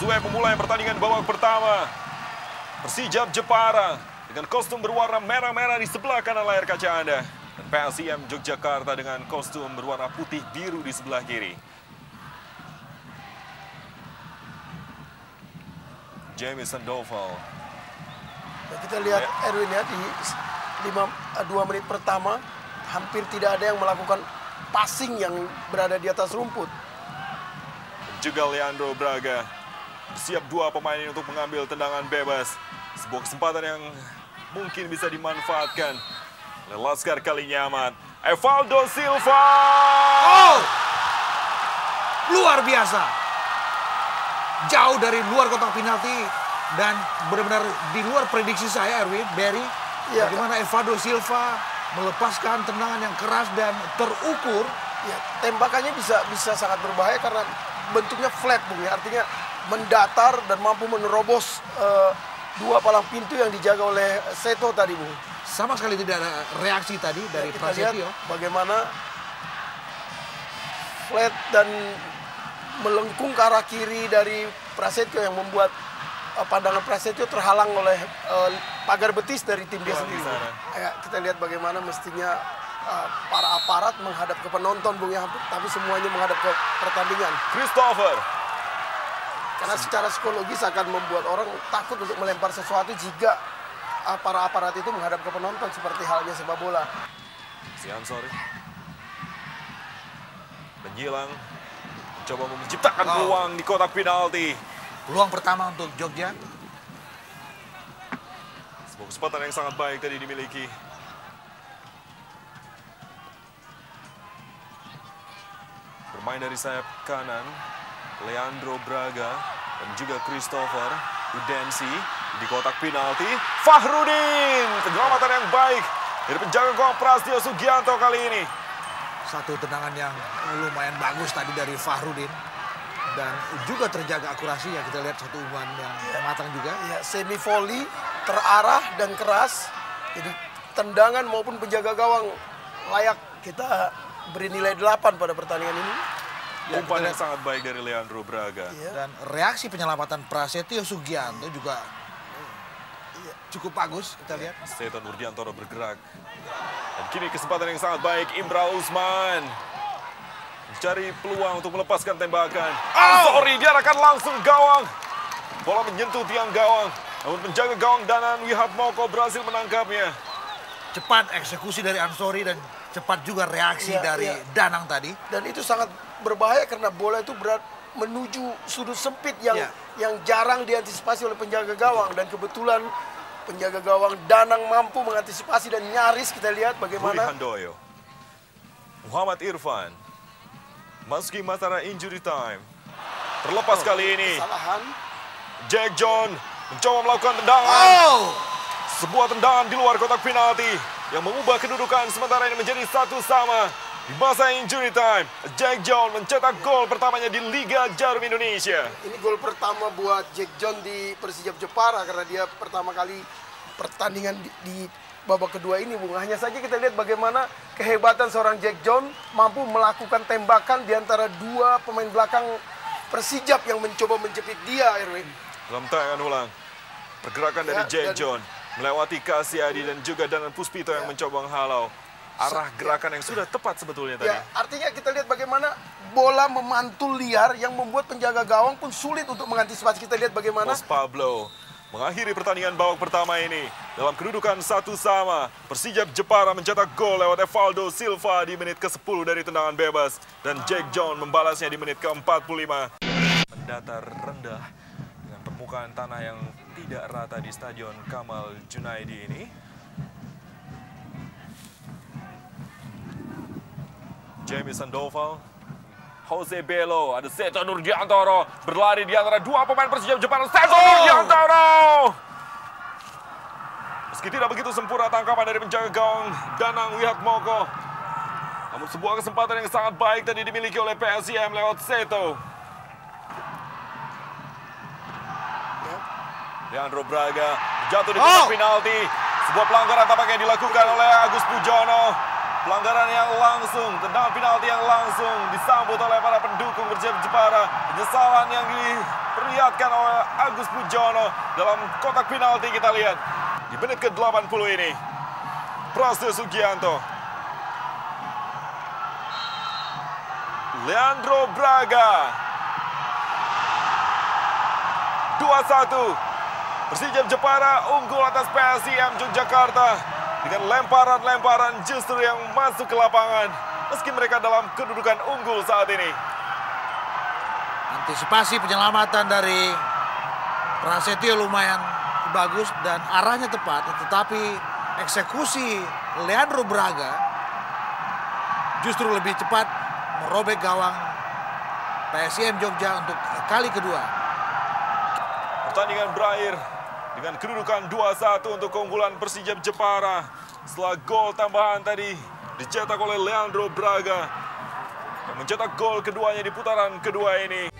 Sue memulai pertandingan babak pertama. Persijap Jepara dengan kostum berwarna merah-merah di sebelah kanan layar kaca Anda. Dan PSIM Yogyakarta dengan kostum berwarna putih biru di sebelah kiri. Jamie Sandoval. Ya, kita lihat Erwin ya di 5 2 menit pertama hampir tidak ada yang melakukan passing yang berada di atas rumput. Juga Leandro Braga. Siap dua pemain ini untuk mengambil tendangan bebas. Sebuah kesempatan yang mungkin bisa dimanfaatkan oleh Laskar Kalinyamat. Evaldo Silva. Oh! Luar biasa. Jauh dari luar kotak penalti dan benar-benar di luar prediksi saya Erwin, Berry. Ya. Bagaimana Evaldo Silva melepaskan tendangan yang keras dan terukur. Ya, tembakannya bisa bisa sangat berbahaya karena bentuknya flat bung ya artinya mendatar dan mampu menerobos eh, dua palang pintu yang dijaga oleh Seto tadi bung. Sama sekali tidak ada reaksi tadi dari Ya, kita lihat Prasetyo. bagaimana flat dan melengkung ke arah kiri dari Prasetyo yang membuat eh, pandangan Prasetyo terhalang oleh eh, pagar betis dari tim dia sendiri. Ya, kita lihat bagaimana mestinya para aparat menghadap ke penonton Bung ya, tapi semuanya menghadap ke pertandingan. Christopher. Karena secara psikologis akan membuat orang takut untuk melempar sesuatu jika eh, para aparat itu menghadap ke penonton seperti halnya sepak bola. Si Ansori. Menyilang. Mencoba menciptakan Wow. peluang di kotak penalti. Peluang pertama untuk Jogja. Sebuah kesempatan yang sangat baik tadi dimiliki. Bermain dari sayap kanan, Leandro Braga dan juga Christopher Udensi di kotak penalti. Fahrudin, penyelamatan yang baik dari penjaga gawang Prastio Sugianto kali ini. Satu tendangan yang lumayan bagus tadi dari Fahrudin. Dan juga terjaga akurasi ya kita lihat satu umpan yang matang juga. Ya, semi volley, terarah dan keras. Jadi tendangan maupun penjaga gawang layak kita beri nilai 8 pada pertandingan ini. Ya, Umpan kita yang lihat. sangat baik dari Leandro Braga. Ya. Dan reaksi penyelamatan Prasetyo Sugianto juga eh, cukup bagus kita lihat. Seton Nurdiantoro bergerak. Dan kini kesempatan yang sangat baik Imra Usman. Mencari peluang untuk melepaskan tembakan. Oh! Sorry, diarahkan langsung gawang. Bola menyentuh tiang gawang. Namun penjaga gawang Danan Wihat Moko berhasil menangkapnya. Cepat eksekusi dari Ansori dan cepat juga reaksi Iya, dari iya. Danang tadi. Dan itu sangat berbahaya karena bola itu berat menuju sudut sempit yang Ya. yang jarang diantisipasi oleh penjaga gawang dan kebetulan penjaga gawang Danang mampu mengantisipasi dan nyaris kita lihat bagaimana Handoyo. Muhammad Irfan. Masuki Matara injury time. Terlepas kali ini. kesalahan Jack John mencoba melakukan tendangan. Oh! Sebuah tendangan di luar kotak penalti yang mengubah kedudukan sementara ini menjadi satu sama. Di masa injury time, Jack John mencetak gol pertamanya di Liga Jarum Indonesia. Ini gol pertama buat Jack John di Persijap Jepara karena dia pertama kali pertandingan di, di babak kedua ini, Bung. Hanya saja kita lihat bagaimana kehebatan seorang Jack John mampu melakukan tembakan di antara dua pemain belakang Persijap yang mencoba menjepit dia, Erwin. Dalam tayangan ulang, pergerakan dari Ya, Jack dan- John melewati Kasih Adi dan juga Danan Puspito yang mencoba menghalau arah gerakan yang sudah tepat sebetulnya tadi. Ya, artinya kita lihat bagaimana bola memantul liar yang membuat penjaga gawang pun sulit untuk mengantisipasi. Kita lihat bagaimana Mas Pablo mengakhiri pertandingan babak pertama ini dalam kedudukan satu sama. Persijap Jepara mencetak gol lewat Evaldo Silva di menit ke-10 dari tendangan bebas dan Jack John membalasnya di menit ke-45. Mendatar rendah permukaan tanah yang tidak rata di Stadion Kamal Junaidi ini. Jamie Sandoval Jose Belo, ada Seto Nurdiantoro berlari di antara dua pemain Persijap Jepara. Seto Nurdiantoro! Meski tidak begitu sempurna tangkapan dari penjaga gawang Danang Wihatmoko. Namun sebuah kesempatan yang sangat baik tadi dimiliki oleh PSIM lewat Seto. Leandro Braga jatuh di kotak Oh! penalti. Sebuah pelanggaran tampaknya dilakukan oleh Agus Pujono. Pelanggaran yang langsung, tendangan penalti yang langsung disambut oleh para pendukung Persija Jepara. Penyesalan yang diperlihatkan oleh Agus Pujono dalam kotak penalti kita lihat di menit ke-80 ini. Prasetyo Sugianto. Leandro Braga. 2-1. Persijap Jepara unggul atas PSIM Yogyakarta dengan lemparan-lemparan justru yang masuk ke lapangan meski mereka dalam kedudukan unggul saat ini. Antisipasi penyelamatan dari Prasetyo lumayan bagus dan arahnya tepat, tetapi eksekusi Leandro Braga justru lebih cepat merobek gawang PSIM Jogja untuk kali kedua. Pertandingan berakhir dengan kedudukan 2-1 untuk keunggulan Persijap Jepara. Setelah gol tambahan tadi dicetak oleh Leandro Braga. Yang mencetak gol keduanya di putaran kedua ini.